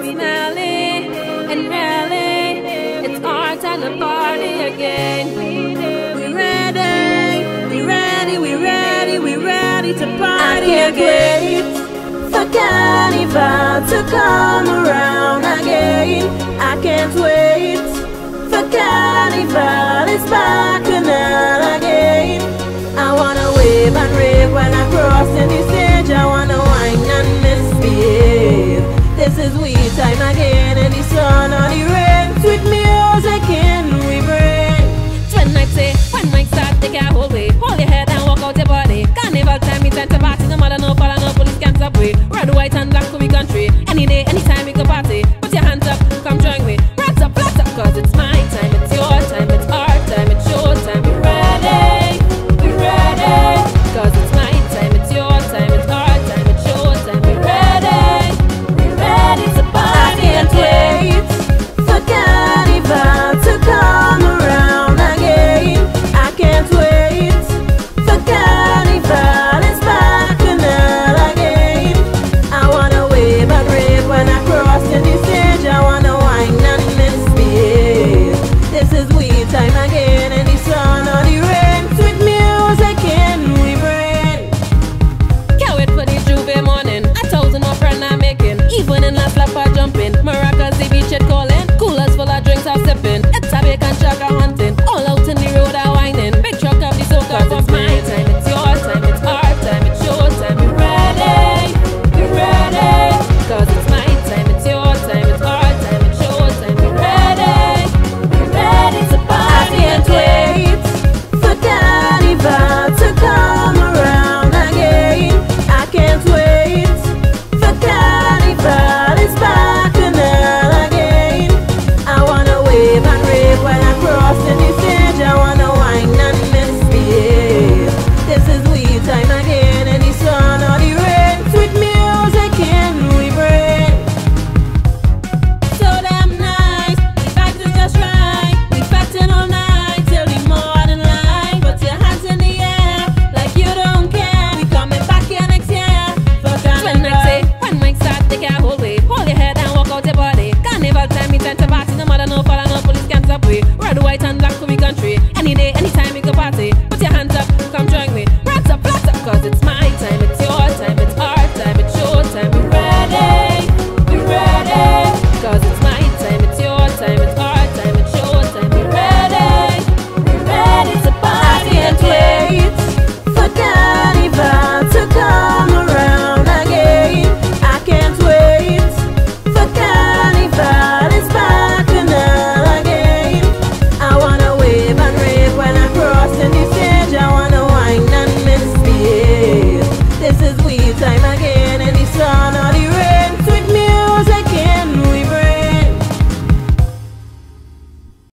it's smelly and really it's our time to party again. We ready, we ready, we ready, we ready to party I again. wait for carnival to come around again. I can't wait for carnival. It's bacchanal again. I wanna wave and rave when I cross any time again, and the sun or the rain. Sweet music in we bring. When night say, when night start, take your whole way. Hold your head and walk out your body. Carnival time, it's time to party. No matter no follow, no police can't stop we. Red, white, and black, we country. out your body. Carnival time, it's time to party. No matter, no follow, no police can't stop we. Red, white, and black for we country.